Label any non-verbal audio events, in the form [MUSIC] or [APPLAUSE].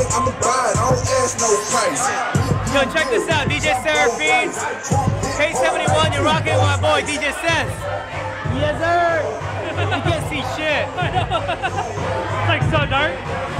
it, I'ma buy it, I don't ask no price. Yo, check this out, DJ Serafin, K71, you're rocking with my boy, DJ Sez. Yes, sir. [LAUGHS] you can't see shit. [LAUGHS] it's like so dark.